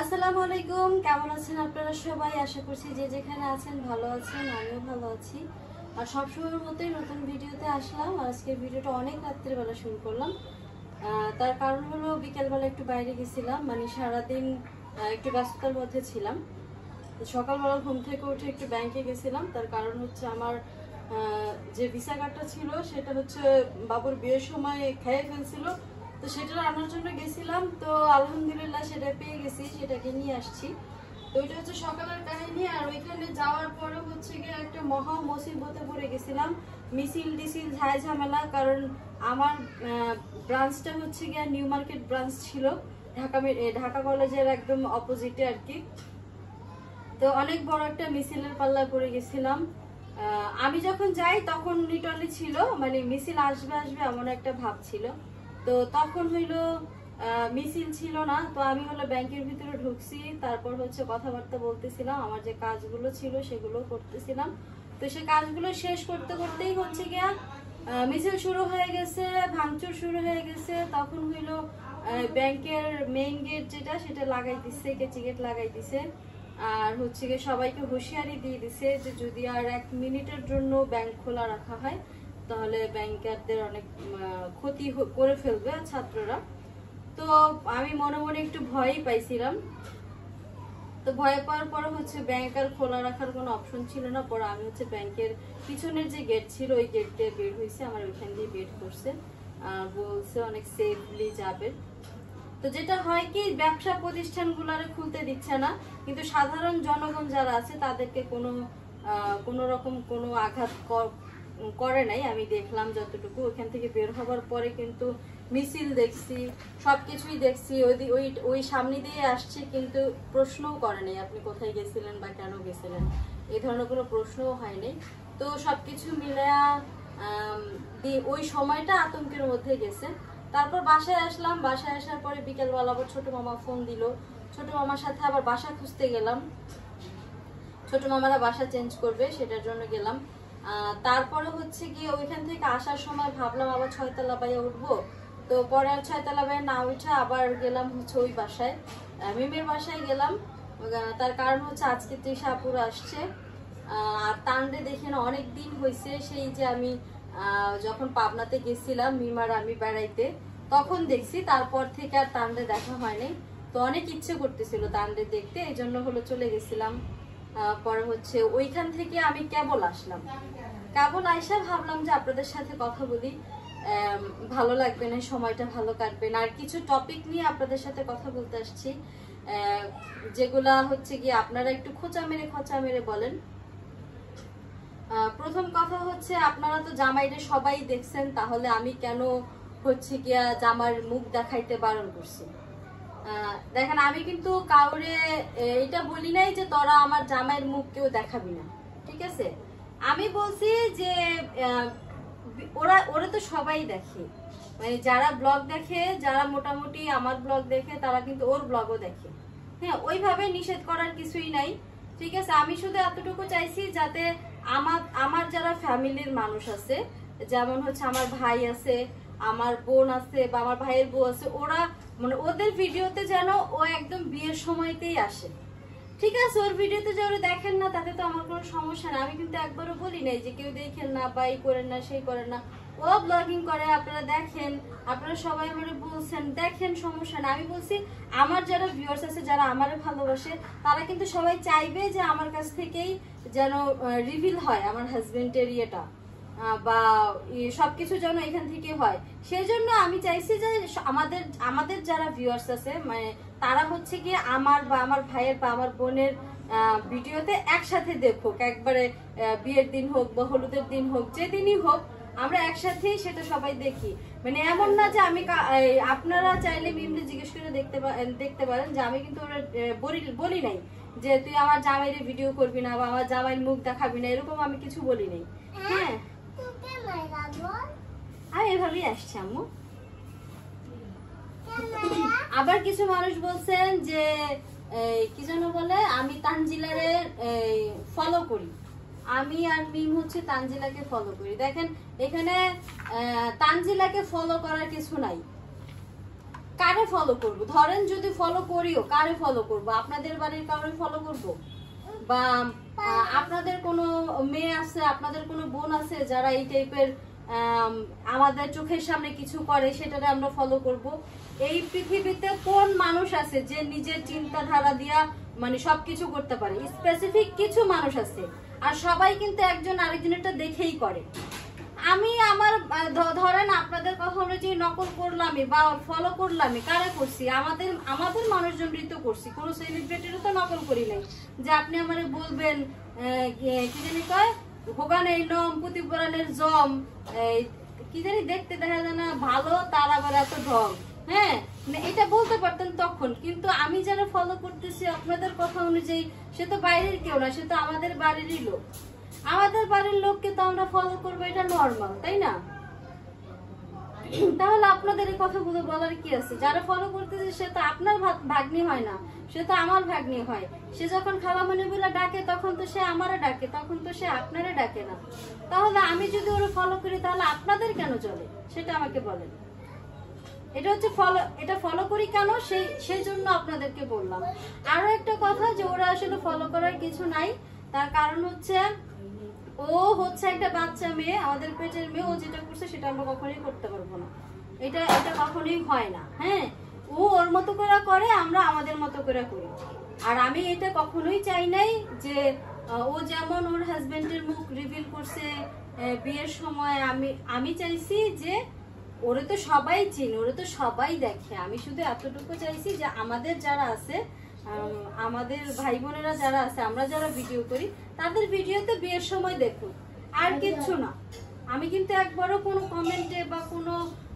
আসসালামু আলাইকুম, কেমন আছেন আপনারা সবাই? আশা করছি যে যেখানে আছেন ভালো আছেন, আমিও ভালো আছি। আর সবসময়ের মতোই নতুন ভিডিওতে আসলাম। আর আজকের ভিডিওটা অনেক রাত্রিবেলা শুরু করলাম। তার কারণ হলো বিকেলবেলা একটু বাইরে গেছিলাম মানে সারাদিন একটু ব্যস্ততার মধ্যে ছিলাম। সকালবেলা ঘুম থেকে উঠে একটু ব্যাংকে গেছিলাম। তার কারণ হচ্ছে আমার যে ভিসা কার্ডটা ছিল, সেটা হচ্ছে বাবুর বিয়ের সময় খেয়ে ফেলছিল। তো সেটা আনার জন্য গেছিলাম, তো আলহামদুলিল্লাহ সেটা পেয়ে গেছি, সেটাকে নিয়ে আসছি। তো ওইটা হচ্ছে সকালের কাহিনী, আর ওইখানে যাওয়ার পরে হচ্ছে গিয়ে একটা মহা মুসিবতে পড়ে গেছিলাম। মিছিল টিসিল ঝায় ঝামেলা, কারণ আমার ব্রাঞ্চটা হচ্ছে গিয়ে নিউ মার্কেট ব্রাঞ্চ ছিল, ঢাকা ঢাকা কলেজের একদম অপোজিটে আর কি। তো অনেক বড় একটা মিছিলের পাল্লায় পড়ে গেছিলাম। আমি যখন যাই তখন লিটলি ছিল মানে মিছিল আসবে আসবে এমন একটা ভাব ছিল। তো তখন হইল মিছিল ছিল না, তো আমি হলো ব্যাংকের ভিতরে ঢুকছি, তারপর হচ্ছে কথাবার্তা বলতেছিলাম, আমার যে কাজগুলো ছিল সেগুলো করতেছিলাম। তো সে কাজগুলো শেষ করতে করতেই হচ্ছে গিয়া মিছিল শুরু হয়ে গেছে, ভাঙচুর শুরু হয়ে গেছে, তখন হইল ব্যাংকের মেইন গেট যেটা, সেটা লাগাই দিছে কেচি গেট লাগাই দিছে আর হচ্ছে গিয়ে সবাইকে হুঁশিয়ারি দিয়ে দিছে যে যদি আর এক মিনিটের জন্য ব্যাংক খোলা রাখা হয়, তাহলে ব্যাংকারদের অনেক ক্ষতি করে ফেলবে ছাত্ররা। তো আমি মনে মনে একটু ভয়ই পাইছিলাম। তো ভয় পাওয়ার পরে হচ্ছে ব্যাংক আর খোলা রাখার কোনো অপশন ছিল না। পরে আমি হচ্ছে ব্যাংকের পিছনের যে গেট ছিল, ওই গেট দিয়ে বের হয়েছে। আমার ওইখান দিয়ে বের করছে। আর বলছে অনেক সেফলি যাবে। তো যেটা হয় কি, ব্যবসা প্রতিষ্ঠানগুলারে খুলতে দিচ্ছে না। কিন্তু সাধারণ জনগণ যারা আছে, তাদেরকে কোনো কোনো রকম কোনো আঘাত করে নাই, আমি দেখলাম যতটুকু। ওখান থেকে বের হবার পরে কিন্তু মিছিল দেখছি, সবকিছুই দেখছি ওই ওই ওই সামনে দিয়ে আসছে কিন্তু প্রশ্নও করে নাই, আপনি কোথায় গেছিলেন বা কেন গেছিলেন? এই ধরনের কোনো প্রশ্নও হয়নি তো সবকিছু মিলে ওই সময়টা আতঙ্কের মধ্যে গেছে। তারপর বাসায় আসলাম, বাসায় আসার পরে বিকেলবেলা আবার ছোট মামা ফোন দিল। ছোট মামার সাথে আবার বাসা খুঁজতে গেলাম। ছোট মামারা বাসা চেঞ্জ করবে, সেটার জন্য গেলাম। তারপরে হচ্ছে গিয়ে ওইখান থেকে আসার সময় ভাবলাম আবার ছয়তলা বাইয়ে উঠবো। তো পরে আর ছয়তলা বাইয়ে না উঠে আবার গেলাম হচ্ছে ওই বাসায়। মিমের বাসায় গেলাম। তার কারণ হচ্ছে আজকে তৃষা আপুর আসছে। আর তান্ডে দেখে না অনেক দিন হয়েছে সেই যে আমি যখন পাবনাতে গেছিলাম মিমার আমি বেড়াইতে, তখন দেখছি তারপর থেকে আর তান্ডে দেখা হয়নি। তো অনেক ইচ্ছে করতেছিল তান্ডে দেখতে এই জন্য হলো চলে গেছিলাম। পরে হচ্ছে ওইখান থেকে আমি কেবল আসলাম। কেবল আইসা ভাবলাম যে আপনাদের সাথে কথা বলি। ভালো লাগবে না, সময়টা ভালো কাটবে না। আর কিছু টপিক নিয়ে আপনাদের সাথে কথা বলতে আসছি। যেগুলা হচ্ছে কি আপনারা একটু খোঁচা মেরে খোঁচা মেরে বলেন। প্রথম কথা হচ্ছে, আপনারা তো জামাইরে সবাই দেখছেন, তাহলে আমি কেন হচ্ছে গিয়া জামার মুখ দেখাইতে বারণ করছি? দেখেন, আমি কিন্তু কাউরে এটা বলি নাই যে তোরা আমার জামাইয়ের মুখ কেউ দেখাবি না, ঠিক আছে? আমি বলছি যে ওরা ওরা তো সবাই দেখে। মানে যারা ব্লগ দেখে, যারা মোটামুটি আমার ব্লগ দেখে, তারা কিন্তু ওর ব্লগও দেখে। হ্যাঁ ওইভাবে নিষেধ করার কিছুই নাই, ঠিক আছে? আমি শুধু এতটুকু চাইছি যাতে আমার আমার যারা ফ্যামিলির মানুষ আছে, যেমন হচ্ছে আমার ভাই আছে আমার বোন আছে বা আমার ভাইয়ের বউ আছে, ওরা মানে ওদের ভিডিওতে যেন ও একদম বিয়ের সময়তেই আসে। ঠিক আছে, ওর ভিডিওতে যে ওরা দেখেন না, তাতে তো আমার কোনো সমস্যা না আমি কিন্তু একবারও বলি নাই যে কেউ দেখেন না বা এই করেন না, সেই করেন না। ও ব্লগিং করে, আপনারা দেখেন, আপনারা সবাই আমার বলছেন, দেখেন সমস্যা না আমি বলছি, আমার যারা ভিউয়ার্স আছে, যারা আমারে ভালোবাসে, তারা কিন্তু সবাই চাইবে যে আমার কাছ থেকেই যেন রিভিল হয় আমার হাজবেন্ডের ইয়েটা। বা ই- সবকিছু যেন এখান থেকে হয়। সেই জন্য আমি চাইছি যে আমাদের আমাদের যারা ভিউয়ার্স আছে মানে তারা হচ্ছে কি আমার বা আমার ভাইয়ের বা আমার বোনের ভিডিওতে একসাথে দেখুক। একবারে বিয়ের দিন হোক বা হলুদের দিন হোক, যেদিনই হোক, আমরা একসাথেই সেটা সবাই দেখি। মানে এমন না যে আমি আপনারা চাইলে মিমলে জিজ্ঞেস করে দেখতে দেখতে পারেন যে আমি কিন্তু ওরা বলি বলি নাই যে তুই আমার জামাইয়ের ভিডিও করবি না বা আমার জামাইয়ের মুখ দেখাবি না, এরকম আমি কিছু বলি নাই। হ্যাঁ? আমি এভাবেই আসছি, আম্মু। আবার কিছু মানুষ বলছেন যে কি যেন বলে, আমি তানজিলারে ফলো করি। আমি আর মিম হচ্ছে তানজিলাকে ফলো করি। দেখেন, এখানে তানজিলাকে ফলো করার কিছু নাই। কারে ফলো করব? ধরেন যদি ফলো করিও, কারে ফলো করব? আপনাদের বাড়ির কাউরে ফলো করব? বা আপনাদের কোনো মেয়ে আছে, আপনাদের কোনো বোন আছে যারা এই টাইপের আমাদের চোখের সামনে কিছু করে সেটারে আমরা ফলো করব। এই পৃথিবীতে কোন মানুষ আছে যে নিজের চিন্তাধারা দিয়া মানে সবকিছু করতে পারে? স্পেসিফিক কিছু মানুষ আছে। আর সবাই কিন্তু একজন আরেকজনেরটা দেখেই করে। আমি আমার ধরেন আপনাদের কথা অনুযায়ী নকল করলামই বা ফলো করলামই, কারা করছি? আমাদের আমাদের মানুষজনই তো করছি। কোনো সেলিব্রিটিরও তো নকল করি নাই। যে আপনি আমার বলবেন কি জানি কয়? ভোগান এই নম প্রতিপুরাণের এই, কি জানি দেখতে দেখা যায় না ভালো তার আবার এত ঢং। হ্যাঁ মানে এটা বলতে পারতেন তখন কিন্তু আমি যারা ফলো করতেছি আপনাদের কথা অনুযায়ী সে তো বাইরের কেউ না সে তো আমাদের বাড়িরই লোক। আমাদের বাড়ির লোককে তো আমরা ফলো করব এটা নর্মাল তাই না? তাহলে আপনাদের এই কথাগুলো বলার কি আছে? যারা ফলো করতেছে, সে তো আপনার ভাগ্নি হয় না। সে তো আমার ভাগ্নি হয়। সে যখন খালামণি বলে ডাকে, তখন তো সে আমারে ডাকে, তখন তো সে আপনারে ডাকে না। তাহলে আমি যদি ওরা ফলো করি, তাহলে আপনাদের কেন চলে? সেটা আমাকে বলেন। এটা হচ্ছে ফলো এটা ফলো করি কেন? সেই সেই জন্য আপনাদেরকে বললাম। আরও একটা কথা যে ওরা আসলে ফলো করার কিছু নাই। তার কারণ হচ্ছে ও হচ্ছে একটা বাচ্চা মেয়ে, আমাদের পেটের মেয়ে, ও যেটা করছে সেটা আমরা কখনোই করতে পারব না। এটা এটা কখনোই হয় না হ্যাঁ? ও ওর মতো করে করে, আমরা আমাদের মতো করে করি। আর আমি এটা কখনোই চাই নাই যে ও যেমন ওর হাজবেন্ডের মুখ রিভিল করছে বিয়ের সময় আমি আমি চাইছি যে, ওরে তো সবাই চিনে, ওরে তো সবাই দেখে। আমি শুধু এতটুকু চাইছি যে আমাদের যারা আছে আমাদের ভাই বোনেরা যারা আছে আমরা যারা ভিডিও করি তাদের ভিডিওতে বিয়ের সময় দেখুক আর কিচ্ছু না। আমি কিন্তু একবারও কোনো কমেন্টে বা কোনো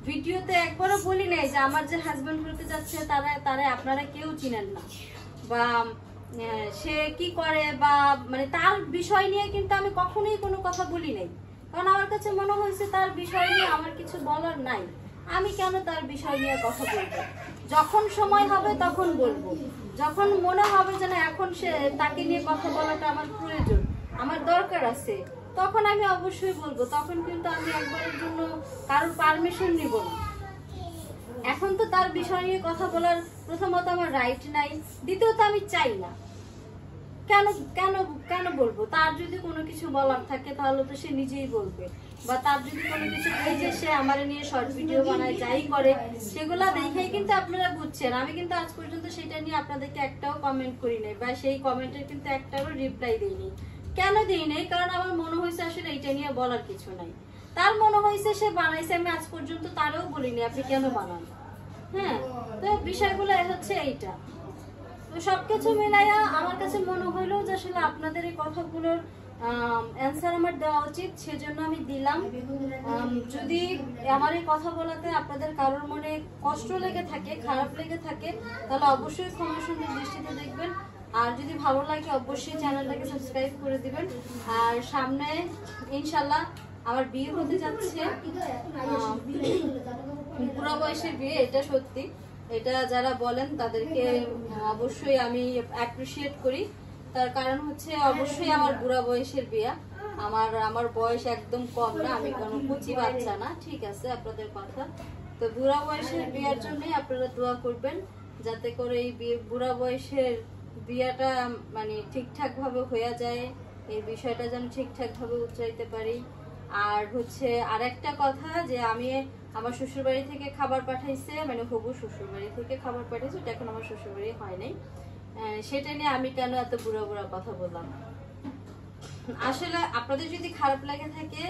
ভিডিওতে একবারও বলি নাই যে আমার যে হাজবেন্ড হতে যাচ্ছে তারা তারা আপনারা কেউ চিনেন না। বা সে কি করে বা মানে তার বিষয় নিয়ে কিন্তু আমি কখনোই কোনো কথা বলি নাই। কারণ আমার কাছে মনে হয়েছে তার বিষয় নিয়ে আমার কিছু বলার নাই। আমি কেন তার বিষয় নিয়ে কথা বলব? যখন সময় হবে তখন বলব। যখন মনে হবে যেন এখন সে তাকে নিয়ে কথা বলাটা আমার প্রয়োজন, আমার দরকার আছে, তখন আমি অবশ্যই বলব। তখন কিন্তু আমি একবারের জন্য কারোর পারমিশন নিব না। এখন তো তার বিষয় নিয়ে কথা বলার প্রথমত আমার রাইট নাই, দ্বিতীয়ত আমি চাই না। কেন কেন কেন বলব? তার যদি কোনো কিছু বলার থাকে, তাহলে তো সে নিজেই বলবে। বা তার যদি কোনো কিছু যে সে আমার নিয়ে শর্ট ভিডিও বানায়, যাই করে, সেগুলা দেখেই কিন্তু আপনারা বুঝছেন। আমি কিন্তু আজ পর্যন্ত সেটা নিয়ে আপনাদেরকে একটাও কমেন্ট করি নাই, বা সেই কমেন্টের কিন্তু একটাও রিপ্লাই দিইনি। কেন দিই নাই? কারণ আমার মনে হয়েছে আসলে এইটা নিয়ে বলার কিছু নাই। তার মনে হয়েছে সে বানাইছে, আমি আজ পর্যন্ত তারও বলিনি, আপনি কেন বানান? হ্যাঁ তো বিষয়গুলো হচ্ছে এইটা। তো সবকিছু মিলাইয়া আমার কাছে মনে হইল যে আসলে আপনাদের এই কথাগুলোর অ্যান্সার আমার দেওয়া উচিত, সেজন্য আমি দিলাম। যদি আমার এই কথা বলাতে আপনাদের কারোর মনে কষ্ট লেগে থাকে, খারাপ লেগে থাকে, তাহলে অবশ্যই ক্ষমা সুন্দর দৃষ্টিতে দেখবেন। আর যদি ভালো লাগে, অবশ্যই চ্যানেলটাকে সাবস্ক্রাইব করে দিবেন। আর সামনে ইনশাল্লাহ আমার বিয়ে হতে যাচ্ছে। বুড়া বয়সের বিয়ে, এটা সত্যি। এটা যারা বলেন তাদেরকে অবশ্যই আমি অ্যাপ্রিসিয়েট করি। তার কারণ হচ্ছে অবশ্যই আমার বুড়া বয়সের বিয়া। আমার আমার বয়স একদম কম না, আমি কোনো কুচি বাচ্চা না, ঠিক আছে আপনাদের কথা। তো বুড়া বয়সের বিয়ার জন্যই আপনারা দোয়া করবেন, যাতে করে এই বুড়া বয়সের বিয়াটা মানে ঠিকঠাকভাবে হয়ে যায়, এই বিষয়টা যেন ঠিকঠাক ভাবে উচ্চারিতে পারি। আর হচ্ছে আরেকটা কথা যে আমি আমার শ্বশুর বাড়ি থেকে খাবার পাঠাইছে মানে হবু শ্বশুর বাড়ি থেকে খাবার পাঠাইছে, ওটা এখন আমার শ্বশুর বাড়ি হয় নাই। সেটা নিয়ে আমি কেন এত বুড়া বুড়া কথা বললাম? আসলে আপনাদের যদি খারাপ লাগে থাকে,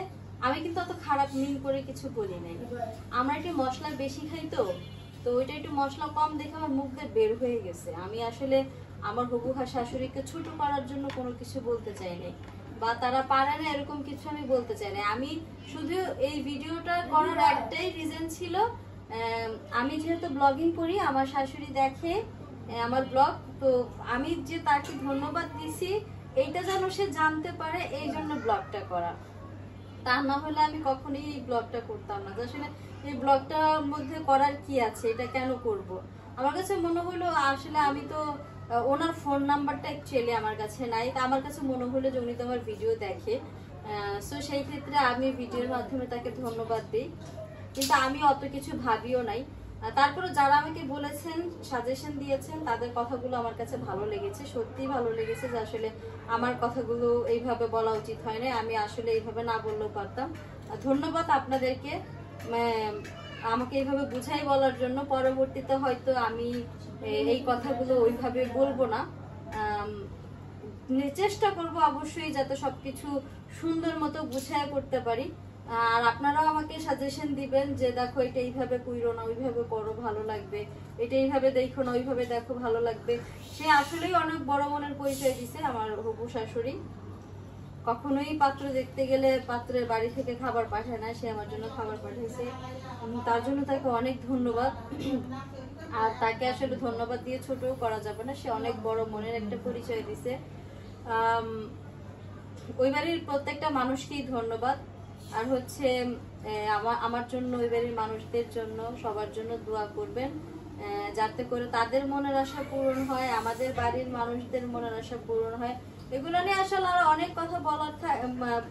আমি কিন্তু অত খারাপ মিন করে কিছু বলি নাই। আমরা একটু মশলা বেশি খাই তো তো ওইটা একটু মশলা কম দেখে আমার মুখ দিয়ে বের হয়ে গেছে। আমি আসলে আমার হবু শাশুড়িকে ছোট করার জন্য কোনো কিছু বলতে চাই নাই। বা তারা পারে না, এরকম কিছু আমি বলতে চাই না। আমি শুধু এই ভিডিওটা করার একটাই রিজন ছিল আমি যেহেতু ব্লগিং করি, আমার শাশুড়ি দেখে আমার ব্লগ তো আমি যে তাকে ধন্যবাদ দিছি, এইটা যেন সে জানতে পারে এই জন্য ব্লগটা করা। তা না হলে আমি কখনোই এই ব্লগটা করতাম না। আসলে এই ব্লগটার মধ্যে করার কি আছে, এটা কেন করব? আমার কাছে মনে হলো, আসলে আমি তো ওনার ফোন নাম্বারটা অ্যাকচুয়ালি আমার কাছে নাই। তা আমার কাছে মনে হলো যে উনি তো আমার ভিডিও দেখে। সো সেই ক্ষেত্রে আমি ভিডিওর মাধ্যমে তাকে ধন্যবাদ দিই। কিন্তু আমি অত কিছু ভাবিও নাই। তারপরে যারা আমাকে বলেছেন সাজেশন দিয়েছেন, তাদের কথাগুলো আমার কাছে ভালো লেগেছে। সত্যিই ভালো লেগেছে যে আসলে আমার কথাগুলো এইভাবে বলা উচিত হয় না আমি আসলে এইভাবে না বললেও পারতাম। ধন্যবাদ আপনাদেরকে। আমাকে এইভাবে বুঝাই বলার জন্য পরবর্তীতে হয়তো আমি এই কথাগুলো ওইভাবে বলব না। চেষ্টা করব অবশ্যই যাতে সবকিছু সুন্দর মতো গুছায় করতে পারি। আর আপনারাও আমাকে সাজেশন দিবেন যে, দেখো, এটা এইভাবে কইরো না, ওইভাবে করো, ভালো লাগবে। এটা এইভাবে দেখো না, ওইভাবে দেখো, ভালো লাগবে। সে আসলেই অনেক বড় মনের পরিচয় দিছে আমার হবু শাশুড়ি। কখনোই পাত্র দেখতে গেলে পাত্রের বাড়ি থেকে খাবার পাঠায় না, সে আমার জন্য খাবার পাঠিয়েছে তার জন্য তাকে অনেক ধন্যবাদ। আর তাকে আসলে ধন্যবাদ দিয়ে ছোটও করা যাবে না, সে অনেক বড় মনের একটা পরিচয় দিছে। ওই বাড়ির প্রত্যেকটা মানুষকেই ধন্যবাদ। আর হচ্ছে আমার আমার জন্য, ওই বাড়ির মানুষদের জন্য সবার জন্য দোয়া করবেন যাতে করে তাদের মনের আশা পূরণ হয়, আমাদের বাড়ির মানুষদের মনের আশা পূরণ হয়। এগুলো নিয়ে আসলে আর অনেক কথা বলার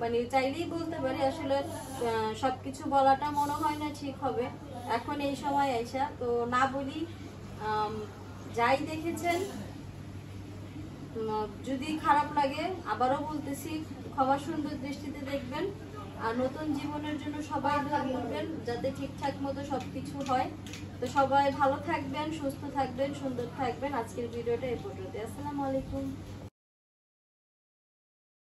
মানে চাইলেই বলতে পারি। আসলে সবকিছু বলাটা মনে হয় না ঠিক হবে। এখন এই সময় আইসা তো না বলি যাই দেখেছেন যদি খারাপ লাগে, আবারও বলতেছি, ক্ষমা সুন্দর দৃষ্টিতে দেখবেন। আর নতুন জীবনের জন্য সবাই দোয়া করবেন যাতে ঠিকঠাক মতো সবকিছু হয়। তো সবাই ভালো থাকবেন, সুস্থ থাকবেন, সুন্দর থাকবেন। আজকের ভিডিওটা এই পর্যন্ত আসসালামু আলাইকুম।